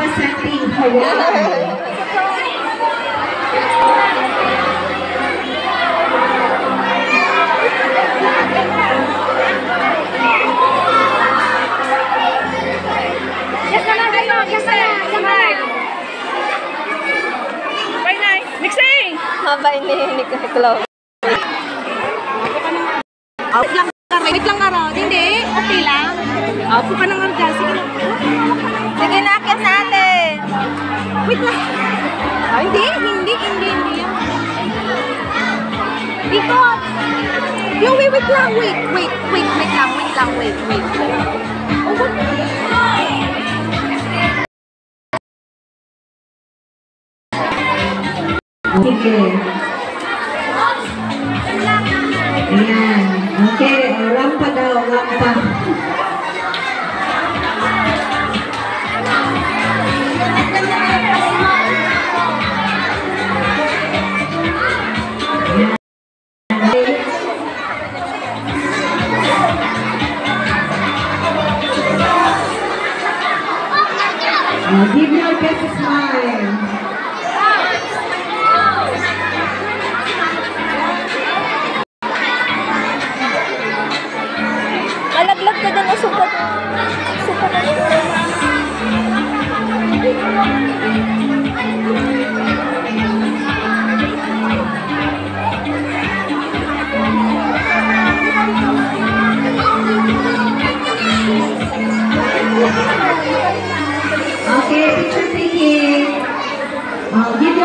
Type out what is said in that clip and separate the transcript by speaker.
Speaker 1: representing Hawaii.
Speaker 2: Habay ni ni Chloe.
Speaker 3: Wait lang, wait lang nga Hindi, okay lang. Opo ka ng arga. Wait lang. Ah, hindi, hindi, hindi, hindi. Dito. Yo, wait, wait lang. Wait, wait, wait, wait lang, wait lang, wait, wait. Oh, what?
Speaker 1: Sige. Ayan. Okay, o, rampa daw, rampa. Uh, give your smile. Malaglag ka din ang sukat. Sukat na Oh.